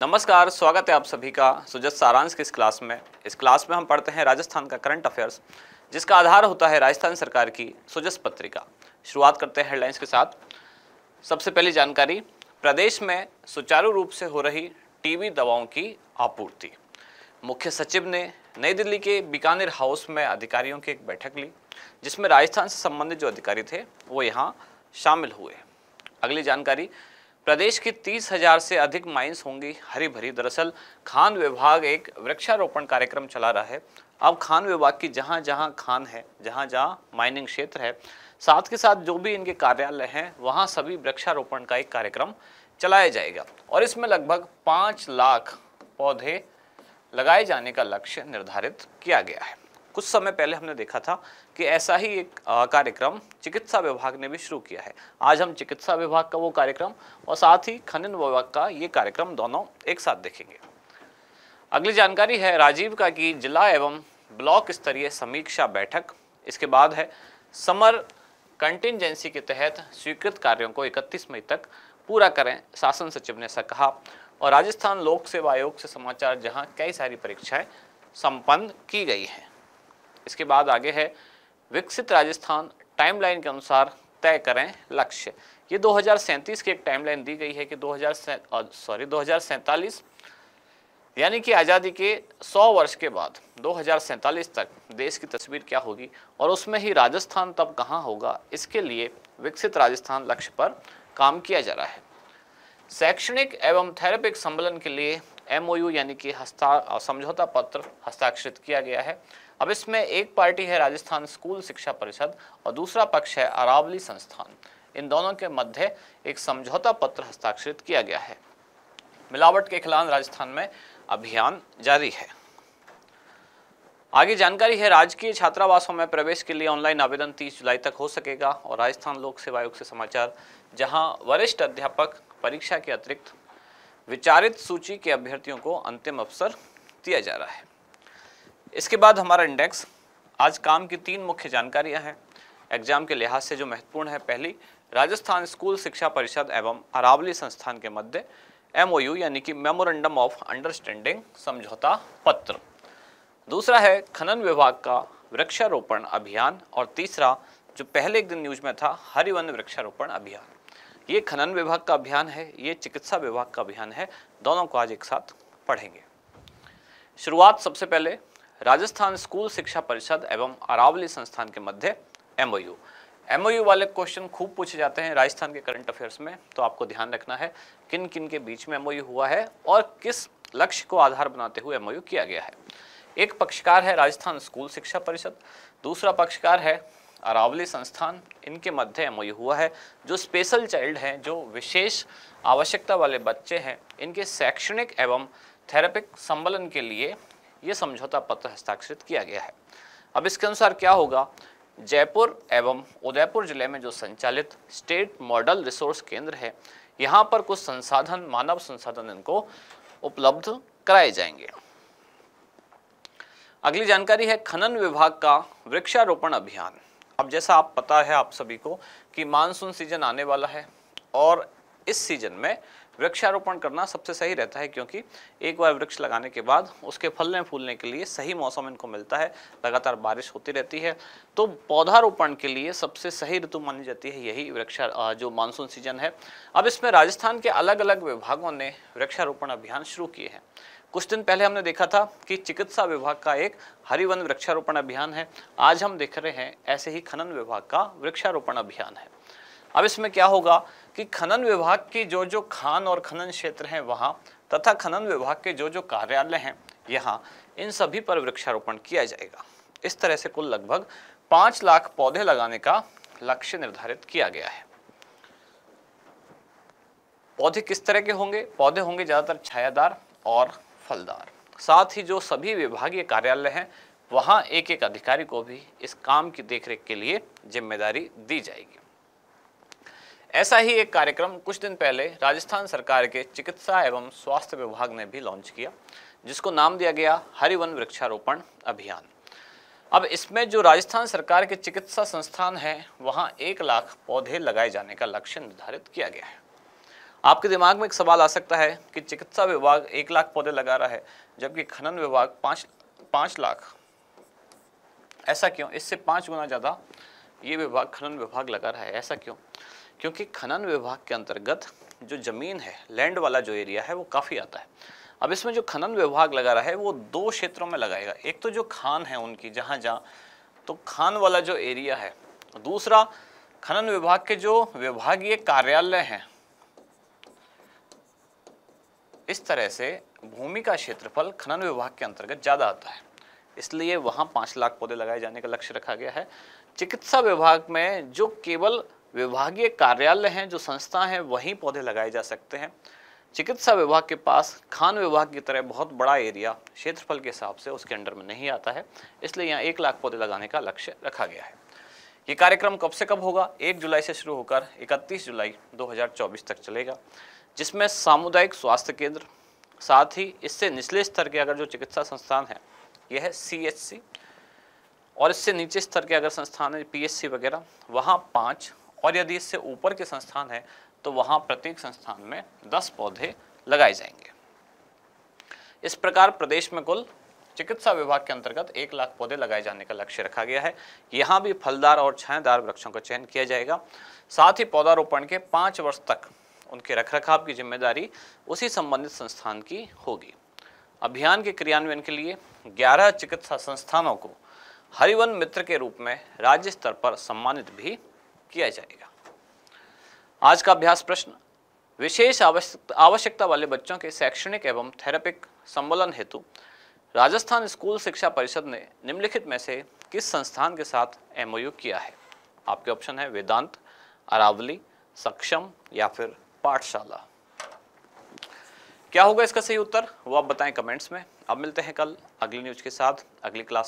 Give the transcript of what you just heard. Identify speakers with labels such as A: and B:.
A: नमस्कार, स्वागत है आप सभी का सुजत सारांश की इस क्लास में। इस क्लास में हम पढ़ते हैं राजस्थान का करंट अफेयर्स, जिसका आधार होता है राजस्थान सरकार की सुजस पत्रिका। शुरुआत करते हैं हेडलाइंस के साथ। सबसे पहली जानकारी, प्रदेश में सुचारू रूप से हो रही टीबी दवाओं की आपूर्ति। मुख्य सचिव ने नई दिल्ली के बीकानेर हाउस में अधिकारियों की एक बैठक ली, जिसमें राजस्थान से संबंधित जो अधिकारी थे, वो यहाँ शामिल हुए। अगली जानकारी प्रदेश की तीस हज़ार से अधिक माइंस होंगी हरी भरी दरअसल, खान विभाग एक वृक्षारोपण कार्यक्रम चला रहा है। अब खान विभाग की जहाँ जहाँ खान है जहाँ जहाँ माइनिंग क्षेत्र है, साथ के साथ जो भी इनके कार्यालय हैं, वहाँ सभी वृक्षारोपण का एक कार्यक्रम चलाया जाएगा। और इसमें लगभग पाँच लाख पौधे लगाए जाने का लक्ष्य निर्धारित किया गया है। कुछ समय पहले हमने देखा था कि ऐसा ही एक कार्यक्रम चिकित्सा विभाग ने भी शुरू किया है। आज हम चिकित्सा विभाग का वो कार्यक्रम और साथ ही खनन विभाग का ये कार्यक्रम दोनों एक साथ देखेंगे। अगली जानकारी है राजीव का की जिला एवं ब्लॉक स्तरीय समीक्षा बैठक, इसके बाद है समर कंटिजेंसी के तहत स्वीकृत कार्यों को 31 मई तक पूरा करें, शासन सचिव ने ऐसा कहा। और राजस्थान लोक सेवा आयोग से समाचार, जहाँ कई सारी परीक्षाएँ संपन्न की गई हैं। इसके बाद आगे है, विकसित राजस्थान टाइमलाइन के अनुसार तय करें लक्ष्य। ये दो हज़ार सैंतीस की एक टाइमलाइन दी गई है कि दो सॉरी दो यानी कि आज़ादी के 100 वर्ष के बाद, दो तक देश की तस्वीर क्या होगी और उसमें ही राजस्थान तब कहाँ होगा, इसके लिए विकसित राजस्थान लक्ष्य पर काम किया जा रहा है। शैक्षणिक एवं थेरेपिक सम्मेलन के लिए एमओयू यानी कि हस्ता, समझौता पत्र हस्ताक्षरित किया गया है। अब इसमें एक पार्टी है राजस्थान स्कूल शिक्षा परिषद और दूसरा पक्ष है अरावली संस्थान। इन दोनों के मध्य एक समझौता पत्र हस्ताक्षरित किया गया है। मिलावट के खिलाफ राजस्थान में अभियान जारी है। आगे जानकारी है, राजकीय छात्रावासों में प्रवेश के लिए ऑनलाइन आवेदन 30 जुलाई तक हो सकेगा और राजस्थान लोक सेवा आयोग से समाचार, जहाँ वरिष्ठ अध्यापक परीक्षा के अतिरिक्त विचारित सूची के अभ्यर्थियों को अंतिम अवसर दिया जा रहा है। इसके बाद हमारा इंडेक्स आज काम की तीन मुख्य जानकारियाँ हैं। एग्ज़ाम के लिहाज से जो महत्वपूर्ण है, पहली, राजस्थान स्कूल शिक्षा परिषद एवं अरावली संस्थान के मध्य एमओयू यानी कि मेमोरेंडम ऑफ़ अंडरस्टैंडिंग समझौता पत्र। दूसरा है, खनन विभाग का वृक्षारोपण अभियान। और तीसरा, जो पहले एक दिन न्यूज़ में था, हरिवन वृक्षारोपण अभियान। ये खनन विभाग का अभियान है, ये चिकित्सा विभाग का अभियान है। दोनों को आज एक साथ पढ़ेंगे। शुरुआत सबसे पहले राजस्थान स्कूल शिक्षा परिषद एवं अरावली संस्थान के मध्य एमओयू एमओयू वाले क्वेश्चन खूब पूछे जाते हैं राजस्थान के करंट अफेयर्स में तो आपको ध्यान रखना है किन किन के बीच में एमओयू हुआ है और किस लक्ष्य को आधार बनाते हुए एमओयू किया गया है। एक पक्षकार है राजस्थान स्कूल शिक्षा परिषद, दूसरा पक्षकार है अरावली संस्थान इनके मध्य एमओयू हुआ है, जो स्पेशल चाइल्ड हैं, जो विशेष आवश्यकता वाले बच्चे हैं, इनके शैक्षणिक एवं थेरेपिक संबलन के लिए ये समझौता पत्र हस्ताक्षरित किया गया है। अब इसके अनुसार क्या होगा? जयपुर एवं उदयपुर ज़िले में जो संचालित स्टेट मॉडल रिसोर्स केंद्र है, यहाँ पर कुछ संसाधन, मानव संसाधन इनको उपलब्ध कराए जाएँगे। अगली जानकारी है, खनन विभाग का वृक्षारोपण अभियान। अब जैसा आप पता है आप सभी को कि मानसून सीज़न आने वाला है और इस सीज़न में वृक्षारोपण करना सबसे सही रहता है क्योंकि एक बार वृक्ष लगाने के बाद उसके फलने फूलने के लिए सही मौसम इनको मिलता है, लगातार बारिश होती रहती है। तो पौधारोपण के लिए सबसे सही ऋतु मानी जाती है यही वृक्षा जो मानसून सीज़न है। अब इसमें राजस्थान के अलग अलग विभागों ने वृक्षारोपण अभियान शुरू किए हैं। कुछ दिन पहले हमने देखा था कि चिकित्सा विभाग का एक हरिवन वृक्षारोपण अभियान है। आज हम देख रहे हैं ऐसे ही खनन विभाग का वृक्षारोपण अभियान है। अब इसमें क्या होगा? कि खनन विभाग की जो जो खान और खनन क्षेत्र हैं वहाँ, तथा खनन विभाग के जो जो कार्यालय हैं यहाँ, इन सभी पर वृक्षारोपण किया जाएगा। इस तरह से कुल लगभग पाँच लाख पौधे लगाने का लक्ष्य निर्धारित किया गया है। पौधे किस तरह के होंगे? पौधे होंगे ज़्यादातर छायादार और फलदार। साथ ही जो सभी विभागीय कार्यालय हैं, वहाँ एक एक अधिकारी को भी इस काम की देखरेख के लिए ज़िम्मेदारी दी जाएगी। ऐसा ही एक कार्यक्रम कुछ दिन पहले राजस्थान सरकार के चिकित्सा एवं स्वास्थ्य विभाग ने भी लॉन्च किया, जिसको नाम दिया गया हरिवन वृक्षारोपण अभियान। अब इसमें जो राजस्थान सरकार के चिकित्सा संस्थान है, वहाँ एक लाख पौधे लगाए जाने का लक्ष्य निर्धारित किया गया है। आपके दिमाग में एक सवाल आ सकता है कि चिकित्सा विभाग एक लाख पौधे लगा रहा है, जबकि खनन विभाग पाँच पाँच लाख। ऐसा क्यों? इससे पाँच गुना ज़्यादा ये विभाग, खनन विभाग लगा रहा है। ऐसा क्यों? क्योंकि खनन विभाग के अंतर्गत जो ज़मीन है लैंड वाला जो एरिया है, वो काफ़ी आता है। अब इसमें जो खनन विभाग लगा रहा है, वो दो क्षेत्रों में लगाएगा। एक तो जो खान है उनकी, जहाँ जहाँ तो खान वाला जो एरिया है, दूसरा खनन विभाग के जो विभागीय कार्यालय हैं, इस तरह से भूमि का क्षेत्रफल खनन विभाग के अंतर्गत ज़्यादा आता है। इसलिए वहाँ पाँच लाख पौधे लगाए जाने का लक्ष्य रखा गया है। चिकित्सा विभाग में जो केवल विभागीय कार्यालय हैं, जो संस्था हैं, वहीं पौधे लगाए जा सकते हैं। चिकित्सा विभाग के पास, खान विभाग की तरह बहुत बड़ा एरिया क्षेत्रफल के हिसाब से उसके अंडर में नहीं आता है, इसलिए यहाँ एक लाख पौधे लगाने का लक्ष्य रखा गया है। ये कार्यक्रम कब से कब होगा? एक जुलाई से शुरू होकर इकतीस जुलाई 2024 तक चलेगा, जिसमें सामुदायिक स्वास्थ्य केंद्र, साथ ही इससे निचले स्तर के अगर जो चिकित्सा संस्थान है, यह है सी और इससे नीचे स्तर के अगर संस्थान है पी वगैरह, वहाँ पाँच और यदि इससे ऊपर के संस्थान है तो वहाँ प्रत्येक संस्थान में दस पौधे लगाए जाएँगे। इस प्रकार प्रदेश में कुल चिकित्सा विभाग के अंतर्गत एक लाख पौधे लगाए जाने का लक्ष्य रखा गया है। यहाँ भी फलदार और छायादार वृक्षों का चयन किया जाएगा। साथ ही पौधारोपण के पाँच वर्ष तक उनके रखरखाव की ज़िम्मेदारी उसी संबंधित संस्थान की होगी। अभियान के क्रियान्वयन के लिए 11 चिकित्सा संस्थानों को हरिवन मित्र के रूप में राज्य स्तर पर सम्मानित भी किया जाएगा। आज का अभ्यास प्रश्न, विशेष आवश्यकता वाले बच्चों के शैक्षणिक एवं थेरेपिक सम्मेलन हेतु राजस्थान स्कूल शिक्षा परिषद ने निम्नलिखित में से किस संस्थान के साथ एमओयू किया है? आपके ऑप्शन है वेदांत, अरावली, सक्षम या फिर पाठशाला। क्या होगा इसका सही उत्तर? वो आप बताएँ कमेंट्स में। अब मिलते हैं कल अगली न्यूज़ के साथ। अगली क्लास